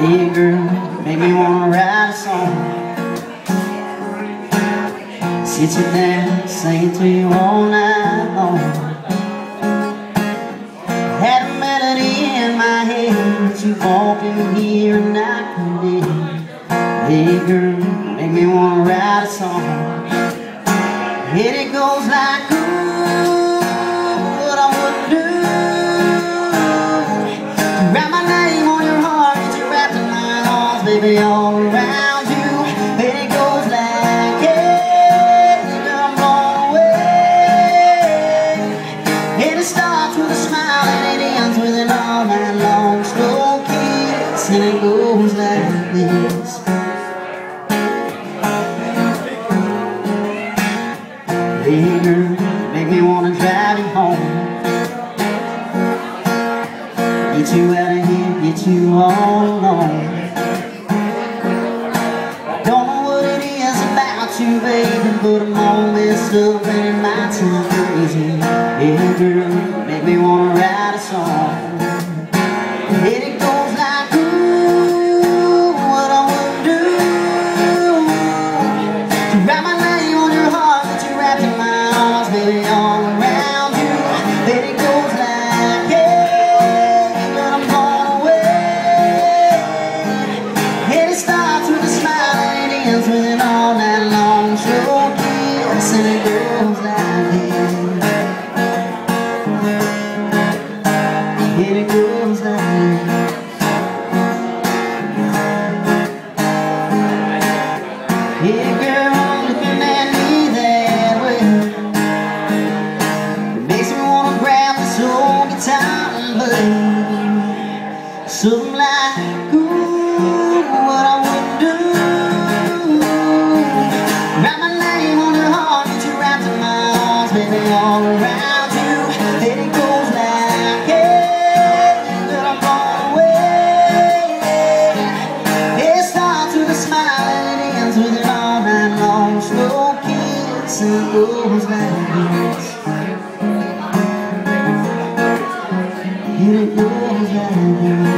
Hey girl, make me wanna write a song. Sit Sitting there, it to you all night long. Had a melody in my head But you walked in here and I can't Hey girl, make me wanna write a song. And it goes like ooh. Baby, all around you And it goes like hey, girl, I'm And it starts with a smile and it ends with an all night long slow kiss And it goes like this. Make me wanna drive you home. Get you out of here, get you all alone But I'm all messed up and my time crazy Hey girl, make me wanna write a song grab this old guitar and play. Something like, kiss And goes like this And